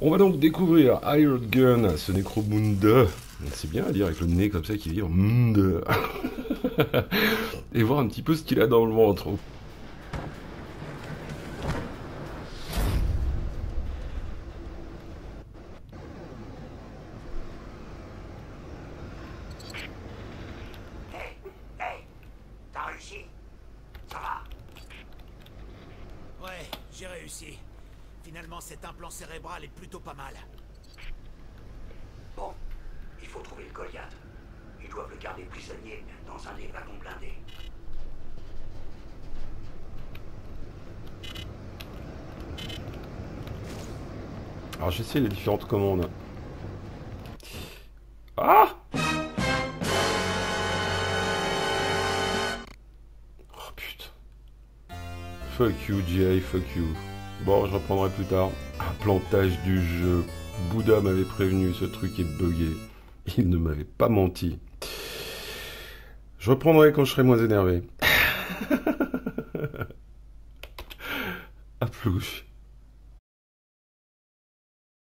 On va donc découvrir Iron Gun, ce Necromunda. C'est bien à dire avec le nez comme ça qui vit en Munda. Et voir un petit peu ce qu'il a dans le ventre. Hey, hey, t'as réussi? Ça va? Ouais, j'ai réussi. Finalement, cet implant cérébral est plutôt pas mal. Bon, il faut trouver le Goliath. Ils doivent le garder prisonnier dans un des wagons blindés. Alors j'essaie les différentes commandes. Ah Oh putain. Fuck you, GI, fuck you. Bon, je reprendrai plus tard. Un plantage du jeu. Bouddha m'avait prévenu, ce truc est bugué. Il ne m'avait pas menti. Je reprendrai quand je serai moins énervé. A plus.